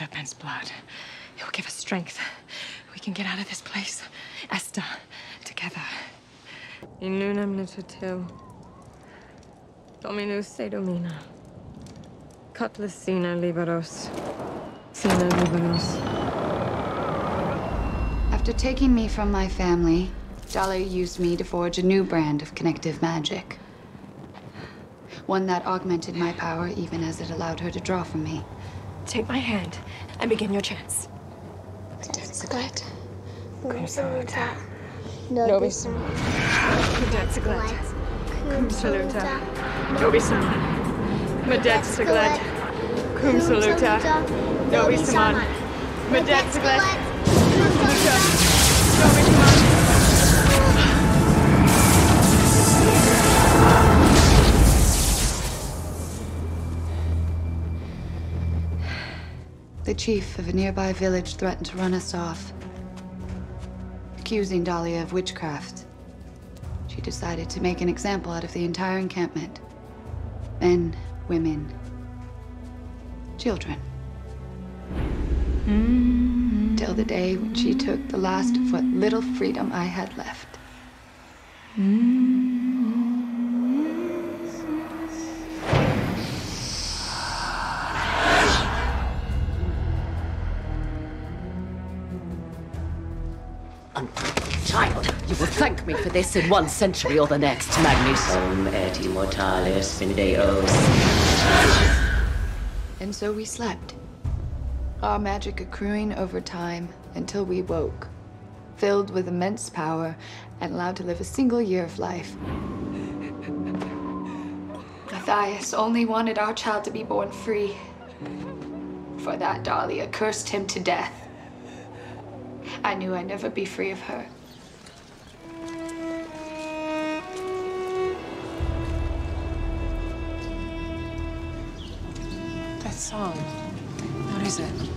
serpent's blood. It will give us strength. We can get out of this place. Esther, together. In lunam lititil. Dominus se domina. Cutlass sina liberos. Sina liberos. After taking me from my family, Dahlia used me to forge a new brand of connective magic. One that augmented my power even as it allowed her to draw from me. Take my hand and begin your chants. Secret. Cum saluta. Nobis. Medet siglet. Cum saluta. Nobis suman. Medet siglet. The chief of a nearby village threatened to run us off, accusing Dahlia of witchcraft. She decided to make an example out of the entire encampment men, women, children. Till the day when she took the last of what little freedom I had left. Child, you will thank me for this in one century or the next, Magnus. Om et immortalis fideos. And so we slept. Our magic accruing over time until we woke, filled with immense power and allowed to live a single year of life. Matthias only wanted our child to be born free. For that, Dahlia cursed him to death. I knew I'd never be free of her. That song. What is it?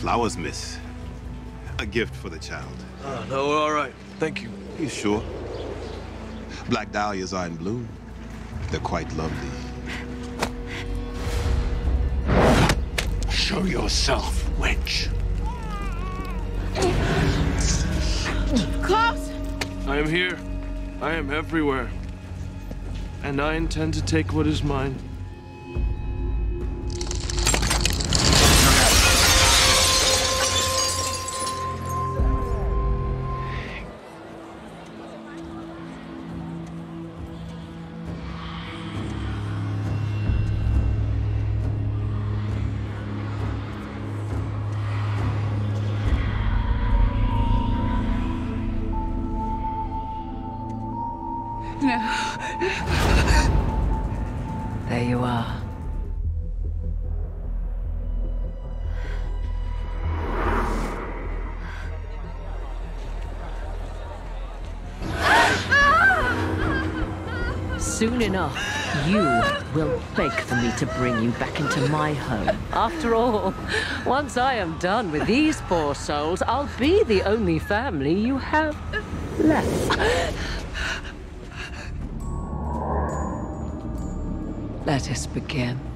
Flowers, miss. A gift for the child. Oh, no, we're all right. Thank you. You sure? Black dahlias are in bloom. They're quite lovely. Show yourself, witch. Klaus! I am here. I am everywhere. And I intend to take what is mine. There you are. Soon enough, you will beg for me to bring you back into my home. After all, once I am done with these poor souls, I'll be the only family you have left. Let us begin.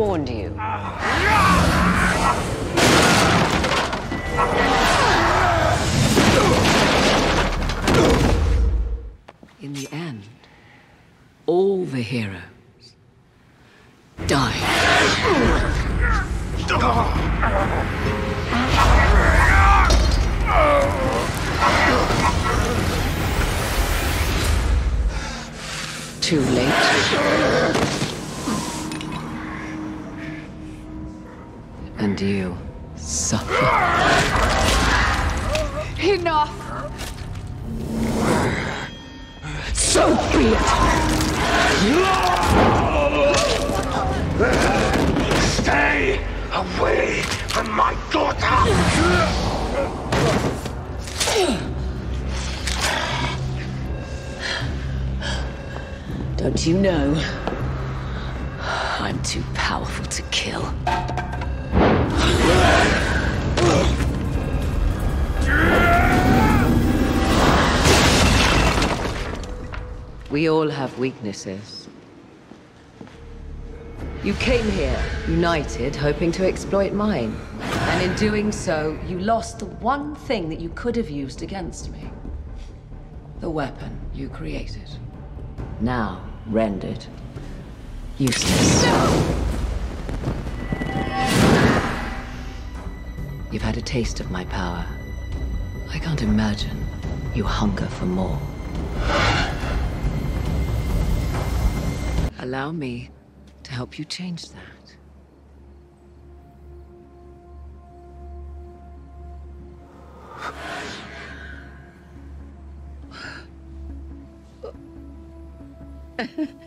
Warned you. In the end, all the heroes die. Too late. And you suffer. Enough! So be it! Stay away from my daughter! Don't you know? I'm too powerful to kill. We all have weaknesses. You came here, united, hoping to exploit mine. And in doing so, you lost the one thing that you could have used against me. The weapon you created. Now rendered useless. You've had a taste of my power. I can't imagine you hunger for more. Allow me to help you change that.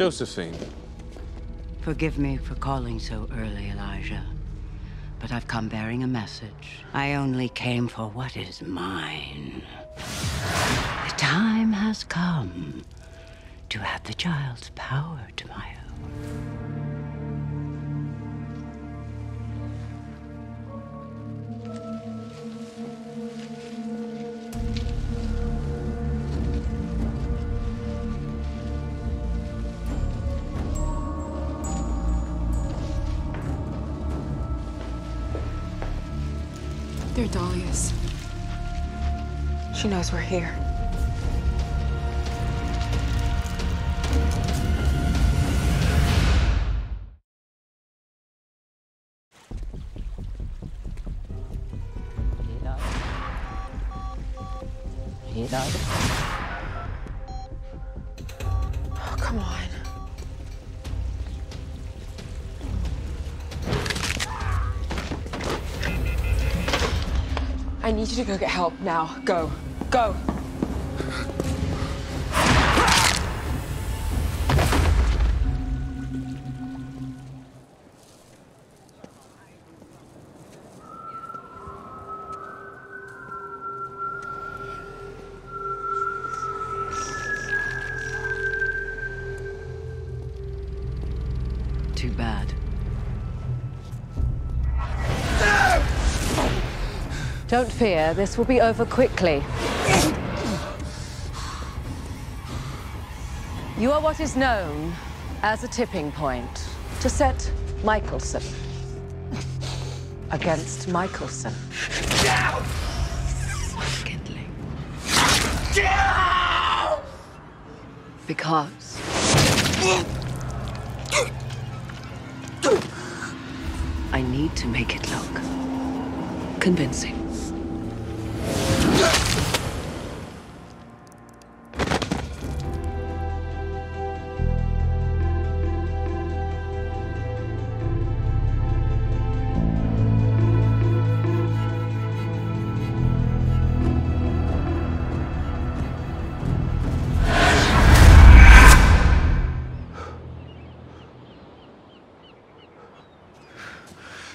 Josephine. Forgive me for calling so early, Elijah. But I've come bearing a message. I only came for what is mine. The time has come to have the child's power to my own. They're Dahlia's. She knows we're here. Oh, I need you to go get help now. Go. Go. Too bad. Don't fear, this will be over quickly. You are what is known as a tipping point to set Mikaelson against Mikaelson. Kindling. Because I need to make it look convincing.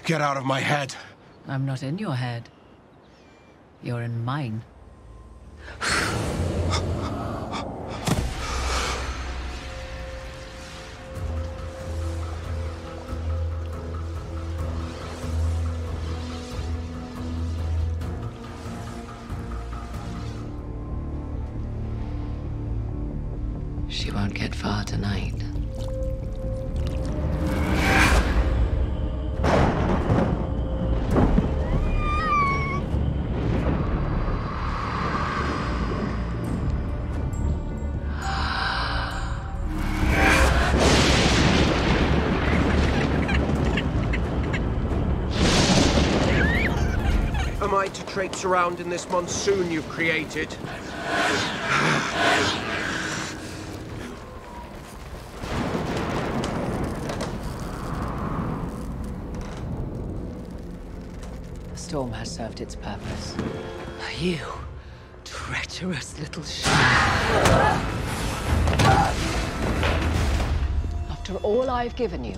Get out of my head. I'm not in your head. You're in mine. She won't get far tonight. Traipse around in this monsoon you've created. The storm has served its purpose. You treacherous little sh... After all I've given you,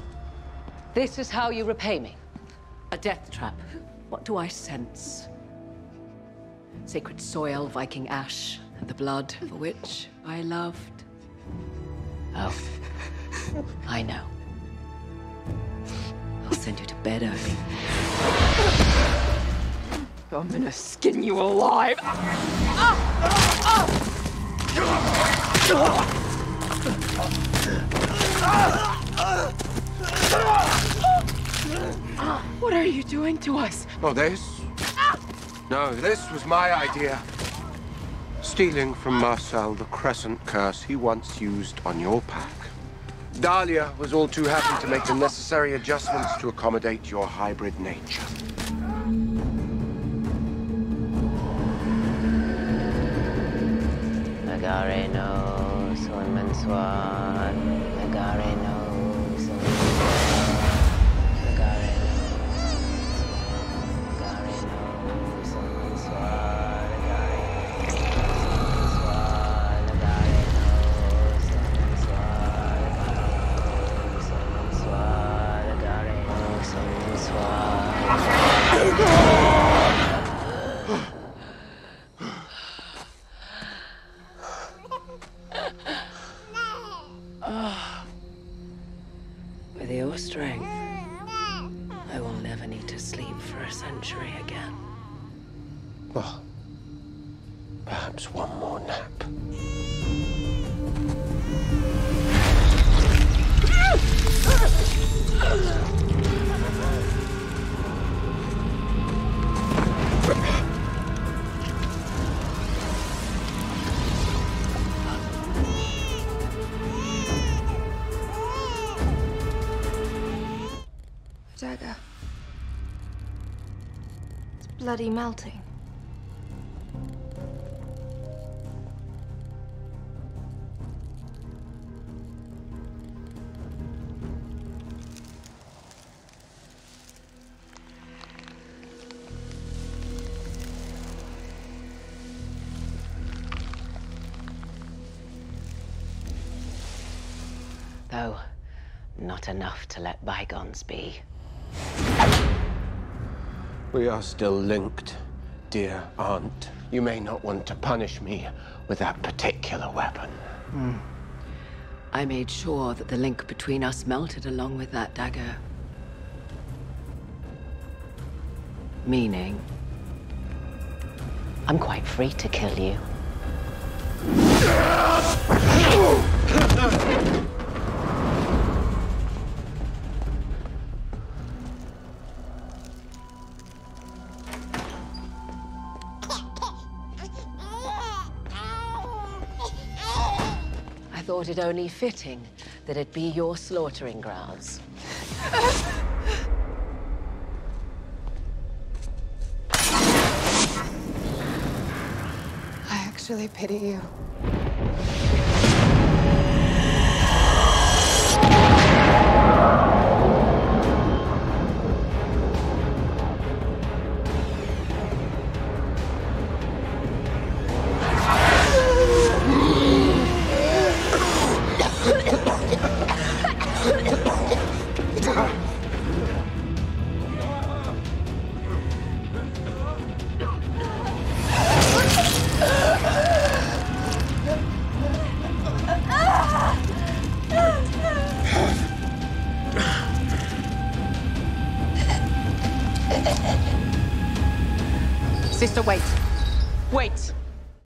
this is how you repay me. A death trap. What do I sense? Sacred soil, Viking ash, and the blood for which I loved. Oh, I know. I'll send you to bed early. I'm gonna skin you alive. What are you doing to us? Oh, this? No, this was my idea. Stealing from Marcel the crescent curse he once used on your pack. Dahlia was all too happy to make the necessary adjustments to accommodate your hybrid nature. Swan. Bloody melting. Though, not enough to let bygones be. We are still linked, dear aunt. You may not want to punish me with that particular weapon. Hmm. I made sure that the link between us melted along with that dagger. Meaning, I'm quite free to kill you. Thought it only fitting that it be your slaughtering grounds. I actually pity you.